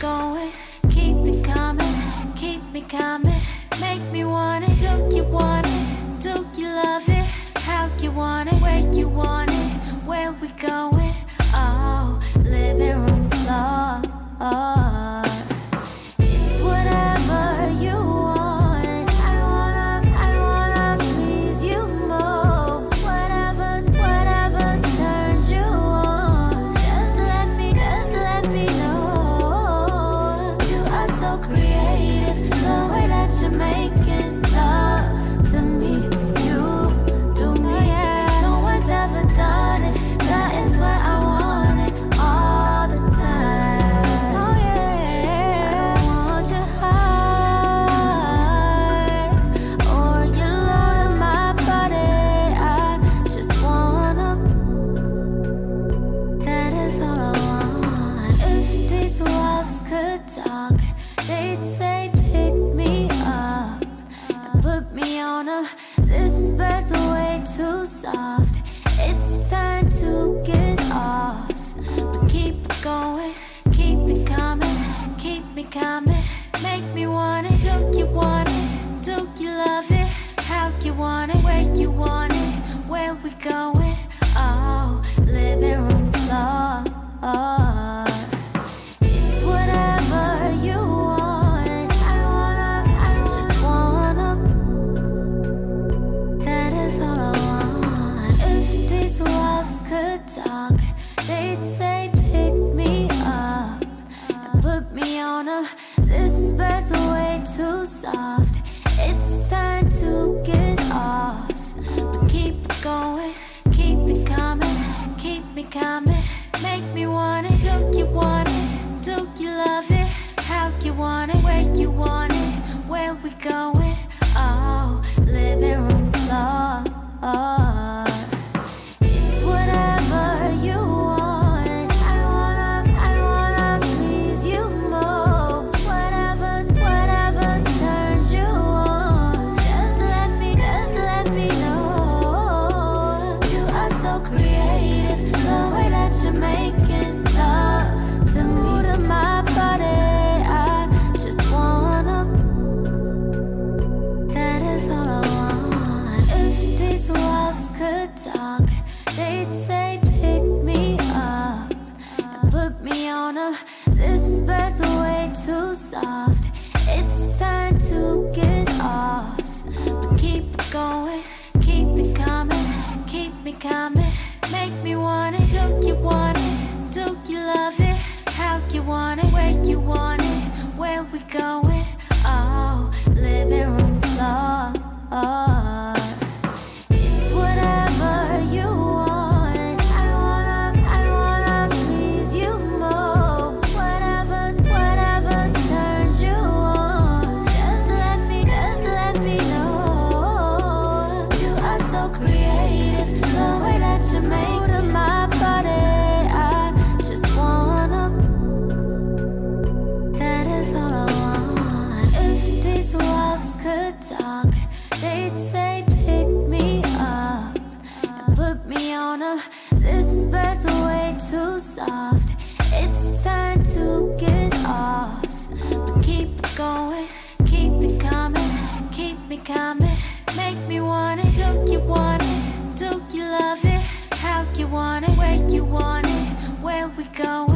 going, keep it coming, keep me coming, make me want it, do you want it? wanna wake you want to get off, but keep going. This bed's way too soft. It's time to get off. But keep it going, keep it coming, keep me coming. Make me want it. Do you want it? Do you love it? How you want it? Where you want it? Where we going?